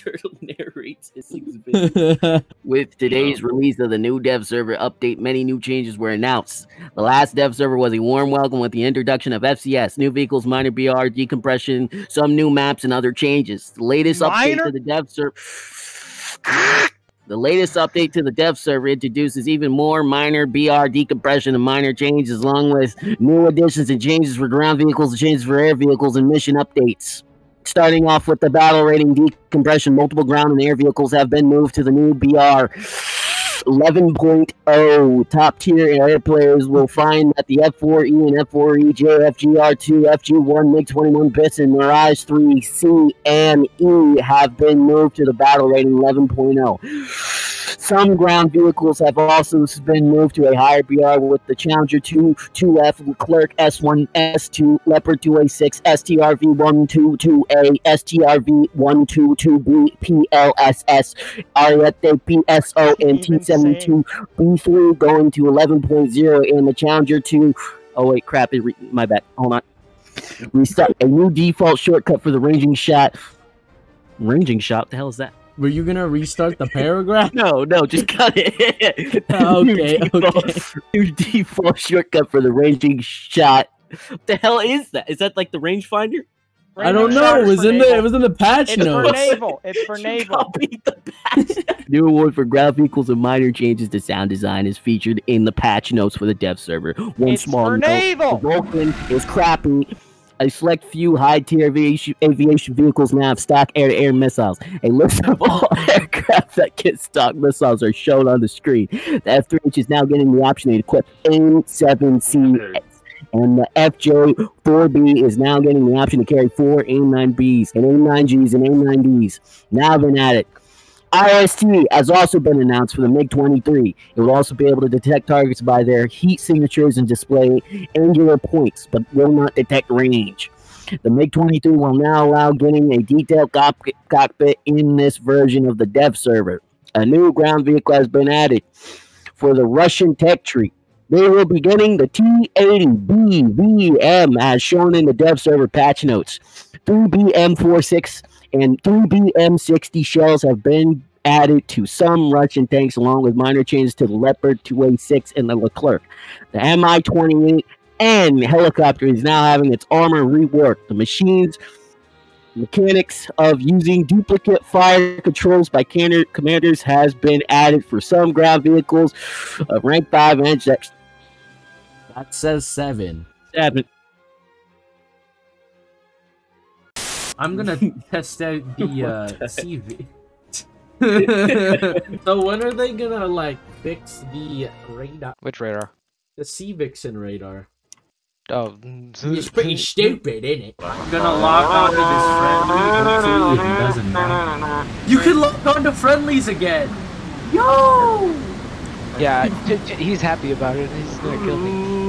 Turtle narrates his. With today's release of the new dev server update, many new changes were announced. The last dev server was a warm welcome with the introduction of FCS, new vehicles, minor BR, decompression, some new maps, and other changes. The latest update to the dev server. The latest update to the dev server introduces even more minor BR decompression and minor changes, along with new additions and changes for ground vehicles, changes for air vehicles, and mission updates. Starting off with the battle rating decompression, multiple ground and air vehicles have been moved to the new BR 11.0. Top tier air players will find that the F4E and F4E JFGR2 FG1, MiG 21 bis, and Mirage 3 C and E have been moved to the battle rating 11.0. Some ground vehicles have also been moved to a higher BR with the Challenger 2, 2F, Leclerc S1, S2, Leopard 2A6, STRV 122A, STRV 122B, PLSS, Ariete PSO, and T72 B3 going to 11.0, and the Challenger 2. Oh, wait, crap. It re- my bad. Hold on. Restart a new default shortcut for the ranging shot. Ranging shot? What the hell is that? Were you gonna restart the paragraph? No, no, just cut it. Oh, New okay, default- okay. New default shortcut for the ranging shot. What the hell is that? Is that like the rangefinder? I don't know. It was in the it was in the patch It's for naval. It's for naval. Copied the patch. New award for graph equals and minor changes to sound design is featured in the patch notes for the dev server. One It's small for note: naval. the Vulcan is crappy. A select few high-tier aviation, aviation vehicles now have stock air-to-air missiles. A list of all aircraft that get stock missiles are shown on the screen. The F-3H is now getting the option to equip AIM-7C and the FJ4B is now getting the option to carry four AIM-9Bs and AIM-9Gs and AIM-9Ds. Now they're been added. IRST has also been announced for the MiG-23. It will also be able to detect targets by their heat signatures and display angular points, but will not detect range. The MiG-23 will now allow getting a detailed cock- cockpit in this version of the dev server. A new ground vehicle has been added for the Russian tech tree. They will be getting the T80BVM as shown in the dev server patch notes. Three BM46 and three BM60 shells have been added to some Russian tanks, along with minor changes to the Leopard 2A6 and the Leclerc. The Mi 28N helicopter is now having its armor reworked. The machines mechanics of using duplicate fire controls by canner- commanders has been added for some ground vehicles uh, of rank 5 and sex That says seven. 7. I'm gonna test out the uh, CV. so when are they gonna like fix the radar, Which radar? the Sea Vixen radar? Oh, It's pretty stupid, isn't it? I'm gonna lock onto this friendly. Hopefully it doesn't matter. You can lock onto friendlies again. Yo! yeah, j- j- he's happy about it. He's gonna kill me.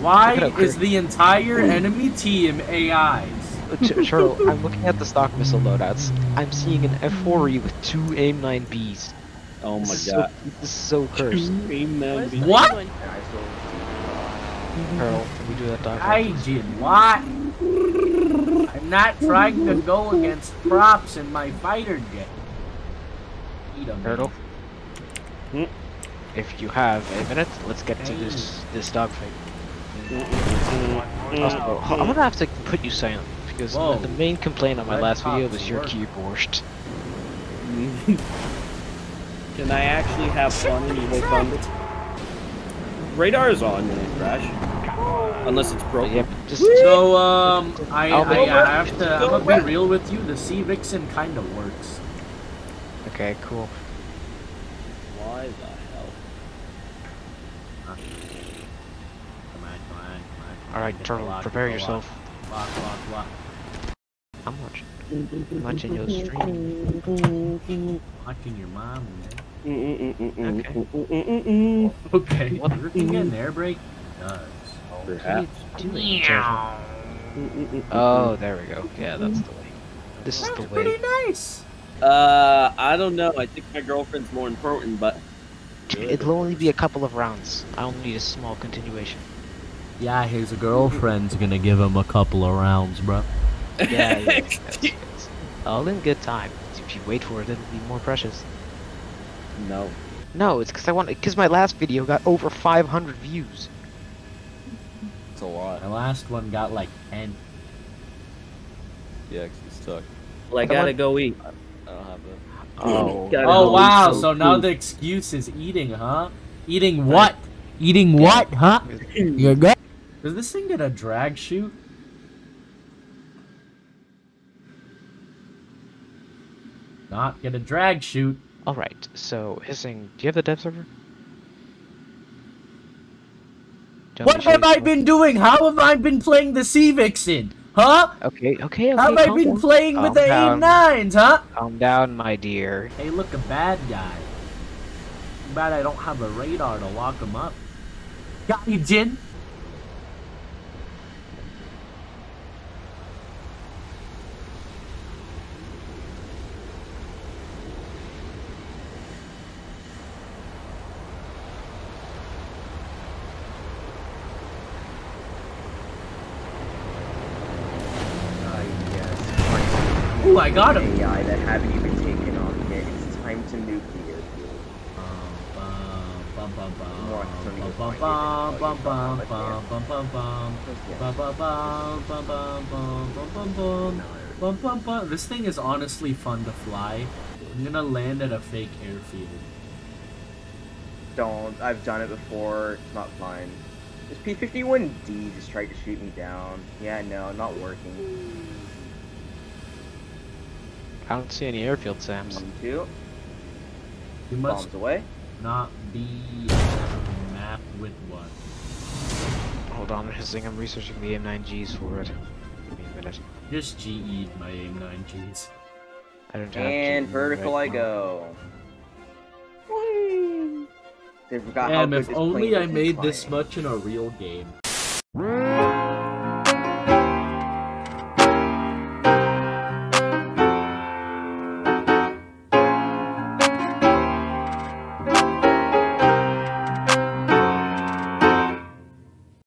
Why is the entire enemy team AIs? Ch- Charles, I'm looking at the stock missile loadouts. I'm seeing an F4E with two AIM-9Bs. Oh my This god. So, this is so cursed. What? Pearl, can we do that dog? Gaijin, what? I'm not trying to go against props in my fighter jet. Eat 'em. Turtle? Hmm? If you have a minute, let's get to this this dogfight. Also, I'm gonna have to put you silent because Whoa. the main complaint on my last video was your work. keyboard. Can I actually have fun in Evil Thunder? Radar is on when it crash. Unless it's broken. Yep, just So, um, I, I'll I, have to, I'm gonna be real with you, the Sea Vixen kinda works. okay, cool. Why the hell? Come on, come on, come on. All right, Turtle, lock, prepare get yourself. Lock, lock, lock. I'm watching. I'm watching your stream. Watching your mom, man. Okay. Okay. What? You can get an air brake? Does. Perhaps. Oh, there we go. Yeah, that's the way. This is That's the pretty nice. Uh, I don't know. I think my girlfriend's more important, but It'll only be a couple of rounds. I only need a small continuation. Yeah, his girlfriend's gonna give him a couple of rounds, bro. Yeah, yeah. it's, it's all in good time. If you wait for it, it'll be more precious. No. No, it's because I want because my last video got over 500 views. It's a lot. My last one got like 10. Yeah, 'cause you suck. Well, I Come gotta on. go eat. I don't have that. Oh, Oh wow, eat so now the excuse is eating, huh? Eating what? Eating what, huh? You're good? Does this thing get a drag chute? Not get a drag chute. all right. So hissing, do you have the dev server? Do you want What me to show have I been doing? How have I been playing the Sea Vixen? Huh? Okay, okay, okay. How have I been down. playing with the down. AIM-9s, huh? Calm down, my dear. Hey, look, a bad guy. Too bad I don't have a radar to lock him up. Got you, Jin. Ooh, I got him. AI that haven't even taken off yet. It's time to nuclear fuel. This thing is honestly fun to fly. I'm gonna land at a fake airfield. Don't. I've done it before. It's not fun. This P-51D just tried to shoot me down. Yeah, no, not working. I don't see any airfield SAMs. One, two. You must Bombs away. not be on a map with what? Hold on, hissing. I'm researching the AIM-9Gs for it. Give me a minute. Just GE'd my AIM-9Gs. I don't have And GE vertical right I go. Whee! They forgot how Damn, good if this only plane I is in made this much in a real game.